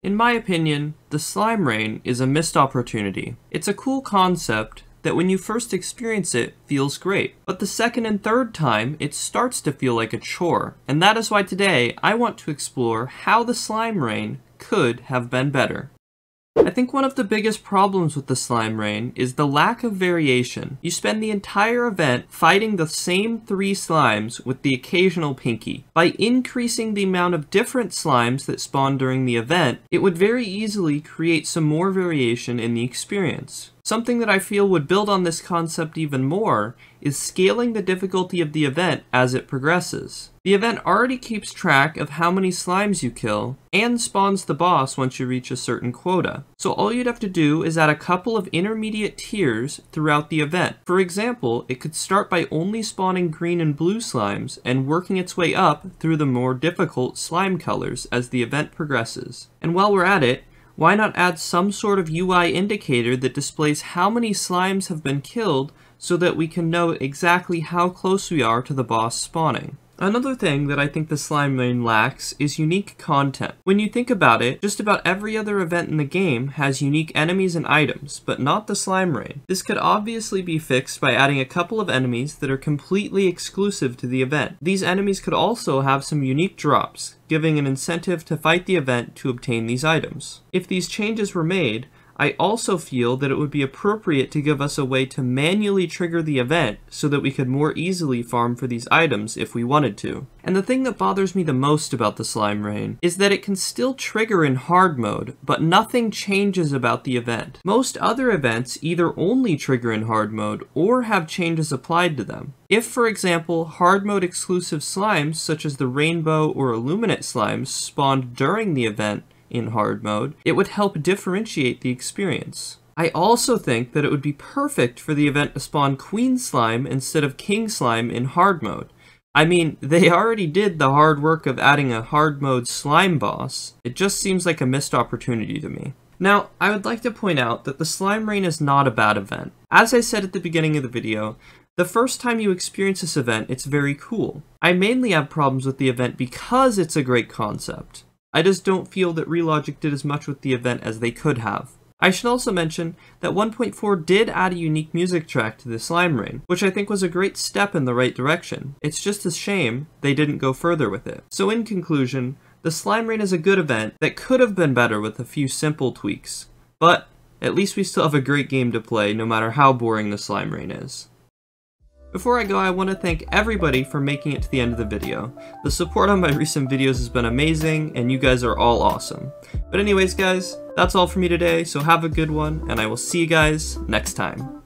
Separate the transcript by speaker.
Speaker 1: In my opinion, the slime rain is a missed opportunity. It's a cool concept that when you first experience it feels great, but the second and third time it starts to feel like a chore. And that is why today I want to explore how the slime rain could have been better. I think one of the biggest problems with the Slime Rain is the lack of variation. You spend the entire event fighting the same three slimes with the occasional Pinky. By increasing the amount of different slimes that spawn during the event, it would very easily create some more variation in the experience. Something that I feel would build on this concept even more is scaling the difficulty of the event as it progresses. The event already keeps track of how many slimes you kill, and spawns the boss once you reach a certain quota. So all you'd have to do is add a couple of intermediate tiers throughout the event. For example, it could start by only spawning green and blue slimes, and working its way up through the more difficult slime colors as the event progresses. And while we're at it, why not add some sort of UI indicator that displays how many slimes have been killed so that we can know exactly how close we are to the boss spawning? Another thing that I think the Slime Rain lacks is unique content. When you think about it, just about every other event in the game has unique enemies and items, but not the Slime Rain. This could obviously be fixed by adding a couple of enemies that are completely exclusive to the event. These enemies could also have some unique drops, giving an incentive to fight the event to obtain these items. If these changes were made, I also feel that it would be appropriate to give us a way to manually trigger the event so that we could more easily farm for these items if we wanted to. And the thing that bothers me the most about the Slime Rain is that it can still trigger in hard mode, but nothing changes about the event. Most other events either only trigger in hard mode or have changes applied to them. If, for example, hard mode exclusive slimes such as the rainbow or illuminant slimes spawned during the event, in hard mode, it would help differentiate the experience. I also think that it would be perfect for the event to spawn Queen Slime instead of King Slime in hard mode. I mean, they already did the hard work of adding a hard mode slime boss. It just seems like a missed opportunity to me. Now, I would like to point out that the Slime Rain is not a bad event. As I said at the beginning of the video, the first time you experience this event, it's very cool. I mainly have problems with the event because it's a great concept. I just don't feel that Relogic did as much with the event as they could have. I should also mention that 1.4 did add a unique music track to the Slime Rain, which I think was a great step in the right direction. It's just a shame they didn't go further with it. So in conclusion, the Slime Rain is a good event that could have been better with a few simple tweaks. But at least we still have a great game to play no matter how boring the Slime Rain is. Before I go, I want to thank everybody for making it to the end of the video. The support on my recent videos has been amazing, and you guys are all awesome. But anyways guys, that's all for me today, so have a good one, and I will see you guys next time.